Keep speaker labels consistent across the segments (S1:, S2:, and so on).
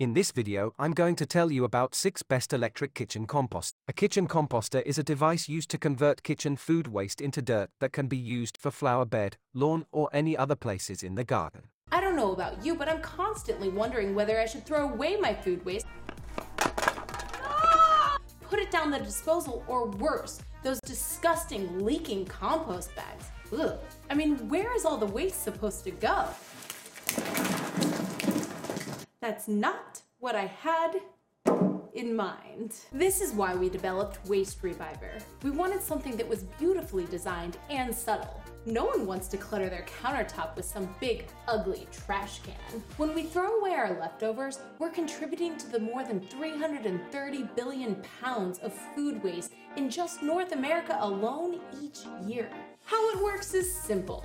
S1: In this video, I'm going to tell you about 6 best electric kitchen compost. A kitchen composter is a device used to convert kitchen food waste into dirt that can be used for flower bed, lawn, or any other places in the garden.
S2: I don't know about you, but I'm constantly wondering whether I should throw away my food waste, put it down the disposal, or worse, those disgusting leaking compost bags. Ugh. I mean, where is all the waste supposed to go? That's not what I had in mind. This is why we developed Waste Reviver. We wanted something that was beautifully designed and subtle. No one wants to clutter their countertop with some big, ugly trash can. When we throw away our leftovers, we're contributing to the more than 330 billion pounds of food waste in just North America alone each year. How it works is simple.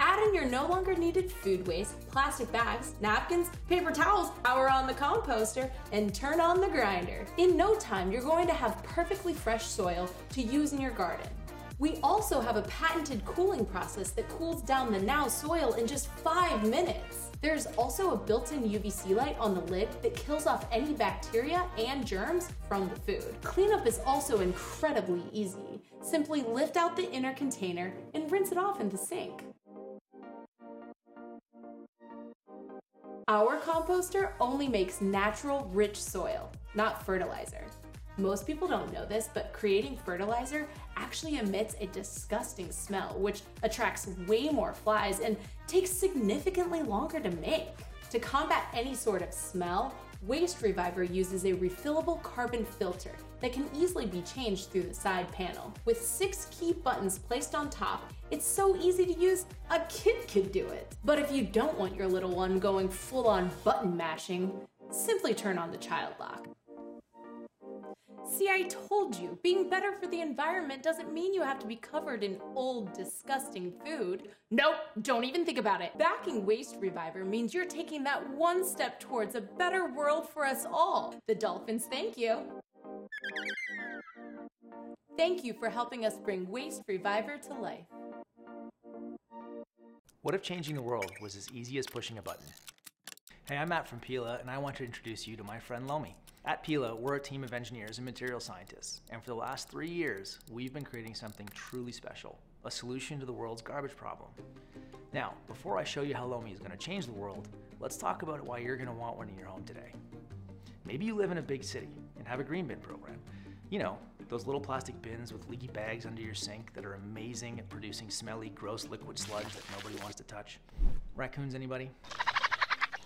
S2: Add in your no longer needed food waste, plastic bags, napkins, paper towels, power on the composter, and turn on the grinder. In no time, you're going to have perfectly fresh soil to use in your garden. We also have a patented cooling process that cools down the now soil in just five minutes. There's also a built in UVC light on the lid that kills off any bacteria and germs from the food. Cleanup is also incredibly easy. Simply lift out the inner container and rinse it off in the sink. Our composter only makes natural, rich soil, not fertilizer. Most people don't know this, but creating fertilizer actually emits a disgusting smell, which attracts way more flies and takes significantly longer to make. To combat any sort of smell, Waste Reviver uses a refillable carbon filter that can easily be changed through the side panel. With six key buttons placed on top, it's so easy to use, a kid could do it. But if you don't want your little one going full on button mashing, simply turn on the child lock. See, I told you, being better for the environment doesn't mean you have to be covered in old, disgusting food. Nope, don't even think about it. Backing Waste Reviver means you're taking that one step towards a better world for us all. The dolphins thank you. Thank you for helping us bring Waste Reviver to life.
S3: What if changing the world was as easy as pushing a button? Hey, I'm Matt from Pela, and I want to introduce you to my friend Lomi. At Pela, we're a team of engineers and material scientists, and for the last three years, we've been creating something truly special a solution to the world's garbage problem. Now, before I show you how Lomi is going to change the world, let's talk about why you're going to want one in your home today. Maybe you live in a big city and have a green bin program. You know, those little plastic bins with leaky bags under your sink that are amazing at producing smelly, gross liquid sludge that nobody wants to touch. Raccoons, anybody?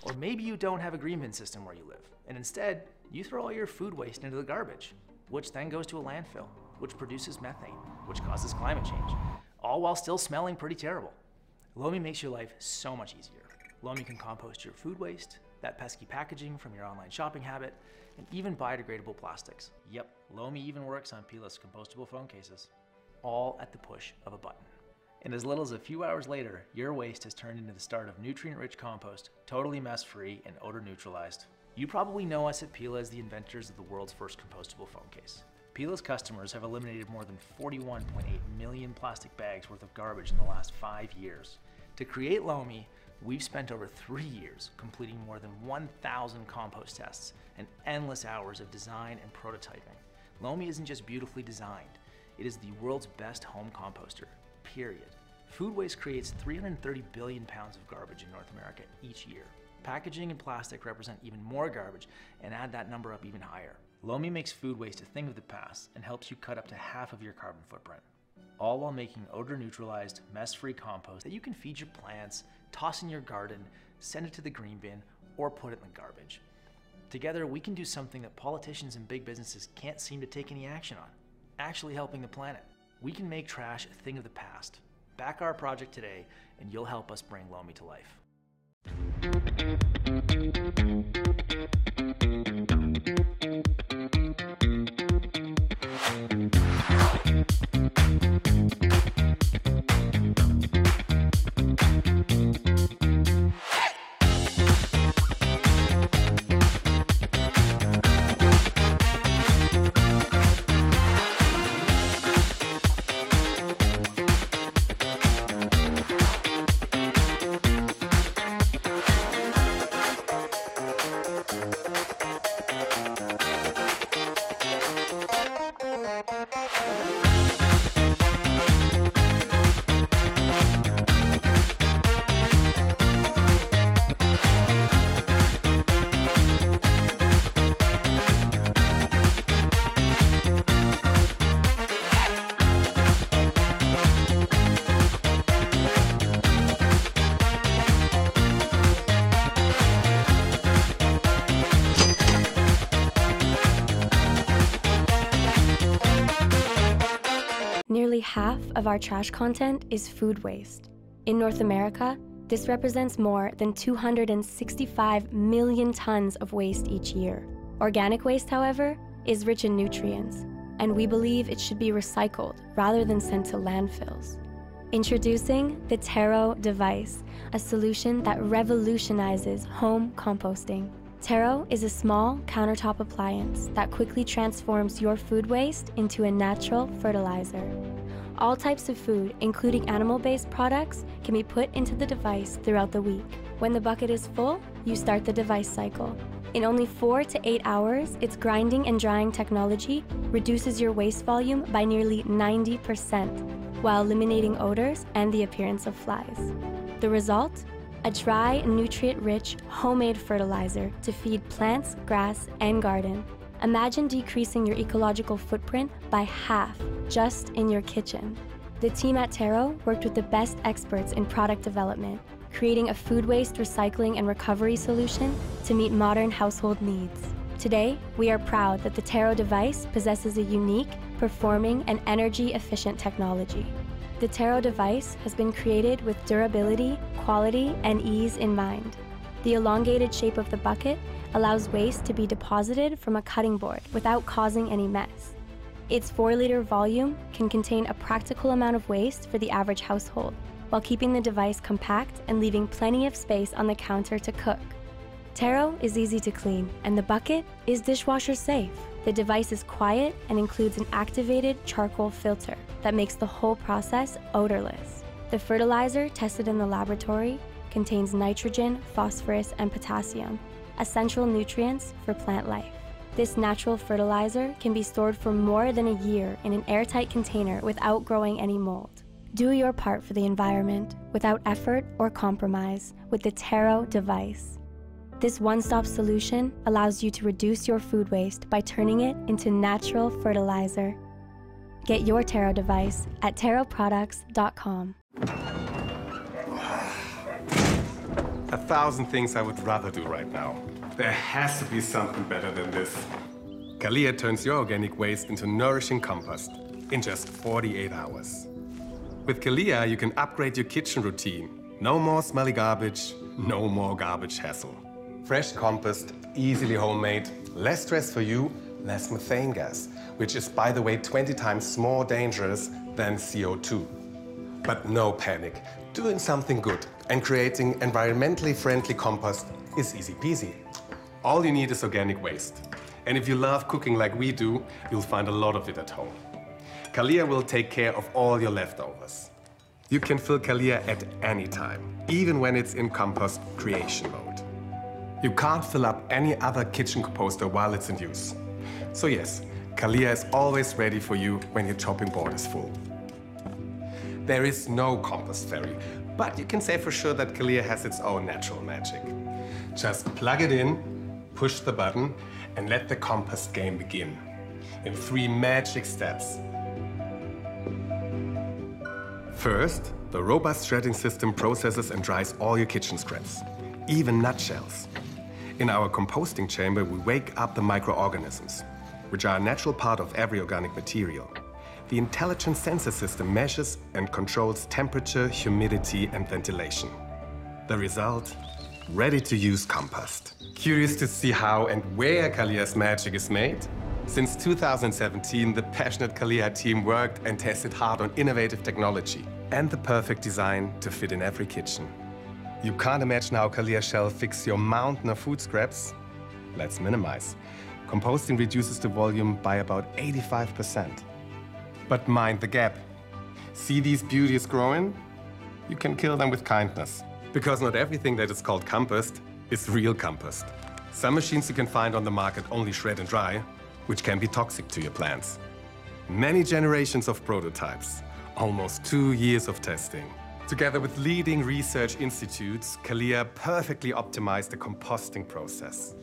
S3: Or maybe you don't have a green bin system where you live, and instead, you throw all your food waste into the garbage, which then goes to a landfill, which produces methane, which causes climate change, all while still smelling pretty terrible. Lomi makes your life so much easier. Lomi can compost your food waste, that pesky packaging from your online shopping habit, and even biodegradable plastics. Yep, Lomi even works on Pela's compostable phone cases, all at the push of a button. And as little as a few hours later, your waste has turned into the start of nutrient rich compost, totally mess free and odor neutralized. You probably know us at Pela as the inventors of the world's first compostable phone case. Pela's customers have eliminated more than 41.8 million plastic bags worth of garbage in the last five years. To create Lomi, we've spent over three years completing more than 1,000 compost tests and endless hours of design and prototyping. Lomi isn't just beautifully designed, it is the world's best home composter period. Food waste creates 330 billion pounds of garbage in North America each year. Packaging and plastic represent even more garbage and add that number up even higher. Lomi makes food waste a thing of the past and helps you cut up to half of your carbon footprint. All while making odor neutralized, mess free compost that you can feed your plants, toss in your garden, send it to the green bin, or put it in the garbage. Together, we can do something that politicians and big businesses can't seem to take any action on actually helping the planet. We can make trash a thing of the past. Back our project today, and you'll help us bring Lomi to life.
S4: Nearly half of our trash content is food waste. In North America, this represents more than 265 million tons of waste each year. Organic waste, however, is rich in nutrients, and we believe it should be recycled rather than sent to landfills. Introducing the Tero device, a solution that revolutionizes home composting. Tero is a small countertop appliance that quickly transforms your food waste into a natural fertilizer. All types of food, including animal based products, can be put into the device throughout the week. When the bucket is full, you start the device cycle. In only four to eight hours, its grinding and drying technology reduces your waste volume by nearly 90%, while eliminating odors and the appearance of flies. The result? A dry, nutrient rich, homemade fertilizer to feed plants, grass, and garden. Imagine decreasing your ecological footprint by half just in your kitchen. The team at Tero worked with the best experts in product development, creating a food waste recycling and recovery solution to meet modern household needs. Today, we are proud that the Tero device possesses a unique, performing, and energy efficient technology. The Tero device has been created with durability, quality, and ease in mind. The elongated shape of the bucket allows waste to be deposited from a cutting board without causing any mess. Its 4 liter volume can contain a practical amount of waste for the average household, while keeping the device compact and leaving plenty of space on the counter to cook. Tero is easy to clean, and the bucket is dishwasher safe. The device is quiet and includes an activated charcoal filter that makes the whole process odorless. The fertilizer tested in the laboratory contains nitrogen, phosphorus, and potassium, essential nutrients for plant life. This natural fertilizer can be stored for more than a year in an airtight container without growing any mold. Do your part for the environment without effort or compromise with the Tero device. This one stop solution allows you to reduce your food waste by turning it into natural fertilizer. Get your Tero device at teroproducts.com.
S5: A thousand things I would rather do right now. There has to be something better than this. Kalea turns your organic waste into nourishing compost in just 48 hours. With Kalea, you can upgrade your kitchen routine. No more smelly garbage, no more garbage hassle. Fresh compost, easily homemade, less stress for you, less methane gas, which is, by the way, 20 times more dangerous than CO2. But no panic. Doing something good and creating environmentally friendly compost is easy peasy. All you need is organic waste. And if you love cooking like we do, you'll find a lot of it at home. Kalea will take care of all your leftovers. You can fill Kalea at any time, even when it's in compost creation mode. You can't fill up any other kitchen composter while it's in use. So yes, Kalea is always ready for you when your chopping board is full. There is no compost fairy, but you can say for sure that Kalea has its own natural magic. Just plug it in, push the button, and let the compost game begin. In three magic steps. First, the robust shredding system processes and dries all your kitchen scraps, even nutshells. In our composting chamber, we wake up the microorganisms, which are a natural part of every organic material. The intelligent sensor system measures and controls temperature, humidity, and ventilation. The result? Ready to use compost. Curious to see how and where Kalea's magic is made? Since 2017, the passionate Kalea team worked and tested hard on innovative technology and the perfect design to fit in every kitchen. You can't imagine how Kalea shall fix your mountain of food scraps? Let's minimize. Composting reduces the volume by about 85%. But mind the gap. See these beauties growing? You can kill them with kindness. Because not everything that is called compost is real compost. Some machines you can find on the market only shred and dry, which can be toxic to your plants. Many generations of prototypes, almost two years of testing. Together with leading research institutes, Kalea perfectly optimized the composting process.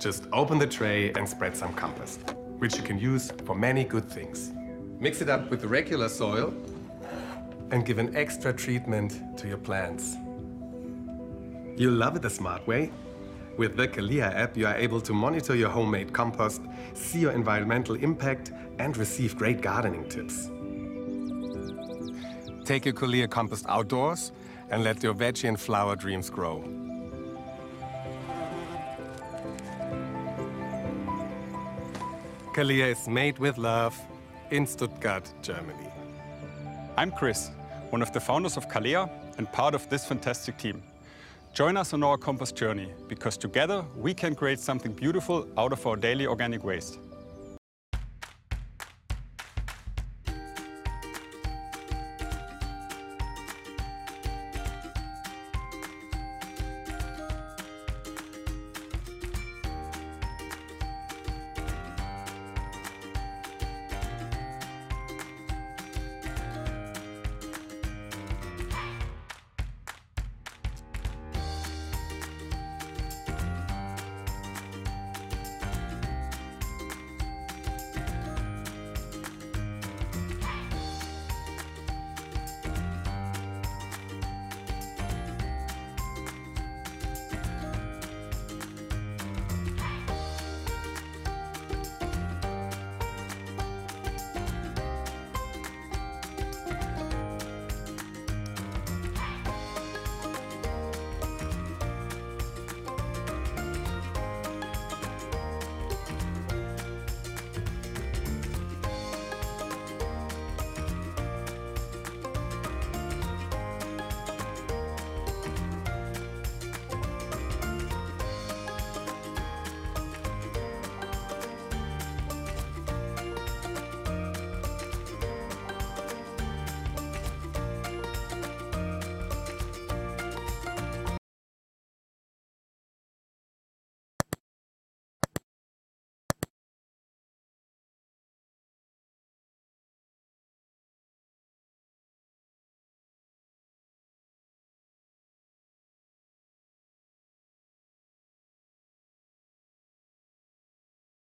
S5: Just open the tray and spread some compost, which you can use for many good things. Mix it up with the regular soil and give an extra treatment to your plants. You'll love it the smart way. With the Kalea app, you are able to monitor your homemade compost, see your environmental impact, and receive great gardening tips. Take your Kalea compost outdoors and let your veggie and flower dreams grow. Kalea is made with love in Stuttgart, Germany.
S6: I'm Chris, one of the founders of Kalea and part of this fantastic team. Join us on our compost journey because together we can create something beautiful out of our daily organic waste.